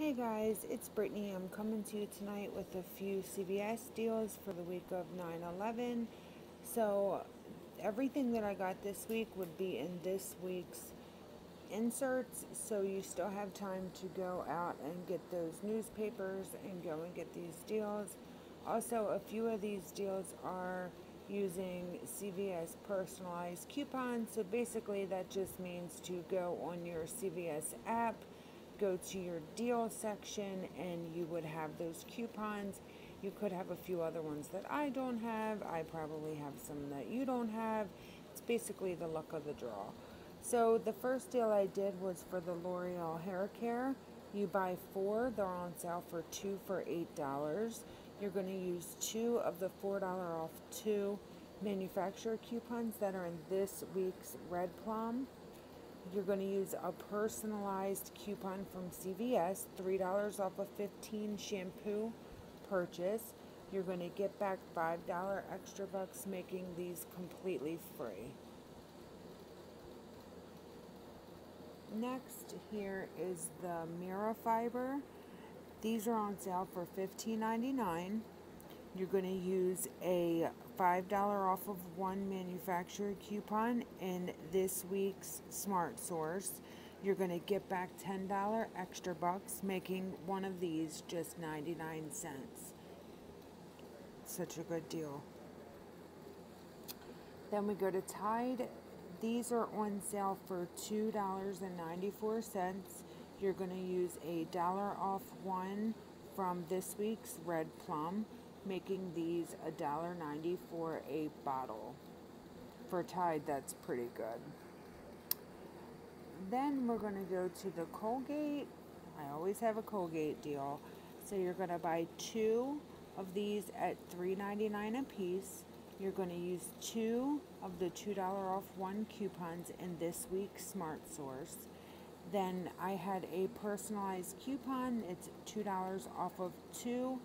Hey guys, it's Brittany. I'm coming to you tonight with a few CVS deals for the week of 9 11. So, everything that I got this week would be in this week's inserts, so you still have time to go out and get those newspapers and go and get these deals. Also, a few of these deals are using CVS personalized coupons, so basically that just means to go on your CVS app go to your deal section and you would have those coupons. You could have a few other ones that I don't have. I probably have some that you don't have. It's basically the luck of the draw. So the first deal I did was for the L'Oreal Hair Care. You buy four, they're on sale for two for $8. You're going to use two of the $4 off two manufacturer coupons that are in this week's Red Plum. You're going to use a personalized coupon from CVS, $3 off a 15 shampoo purchase. You're going to get back $5 extra bucks, making these completely free. Next here is the Mira Fiber. These are on sale for $15.99. You're going to use a $5 off of one manufacturer coupon in this week's Smart Source. You're going to get back $10 extra bucks, making one of these just 99 cents. Such a good deal. Then we go to Tide. These are on sale for $2.94. You're going to use a dollar off one from this week's Red Plum making these $1.90 for a bottle. For Tide, that's pretty good. Then we're going to go to the Colgate. I always have a Colgate deal. So you're going to buy two of these at $3.99 a piece. You're going to use two of the $2 off one coupons in this week's Smart Source. Then I had a personalized coupon. It's $2 off of two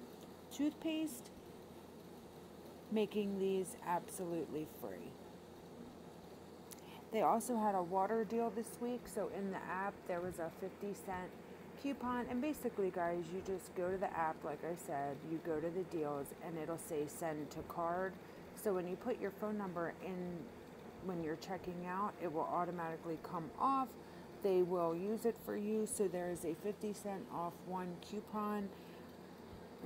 toothpaste, making these absolutely free. They also had a water deal this week, so in the app there was a 50 cent coupon. And basically, guys, you just go to the app, like I said, you go to the deals, and it'll say send to card. So when you put your phone number in when you're checking out, it will automatically come off. They will use it for you. So there is a 50 cent off one coupon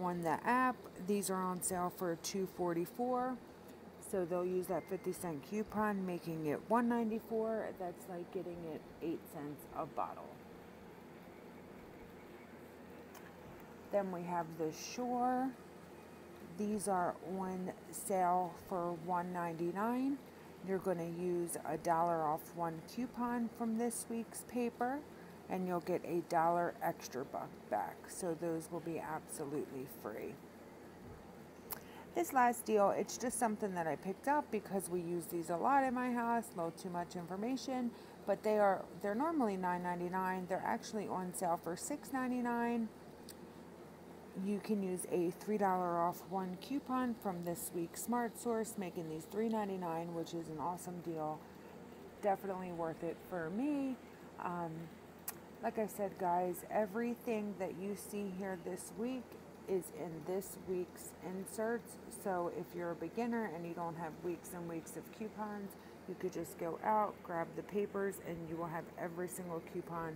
on the app. These are on sale for 244 so they'll use that 50 cent coupon making it 194 that's like getting it 8 cents a bottle. Then we have the Shore. these are on sale for 199 you're going to use a dollar off one coupon from this week's paper and you'll get a dollar extra buck back. So those will be absolutely free. This last deal, it's just something that I picked up because we use these a lot in my house, a little too much information, but they are they're normally $9.99. They're actually on sale for $6.99. You can use a $3 off one coupon from this week's Smart Source, making these $3.99, which is an awesome deal. Definitely worth it for me. Um, like I said, guys, everything that you see here this week is in this week's inserts. So if you're a beginner and you don't have weeks and weeks of coupons, you could just go out, grab the papers, and you will have every single coupon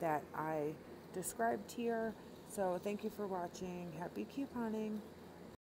that I described here. So thank you for watching. Happy couponing.